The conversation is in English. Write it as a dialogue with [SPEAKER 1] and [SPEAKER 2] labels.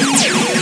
[SPEAKER 1] Yeah.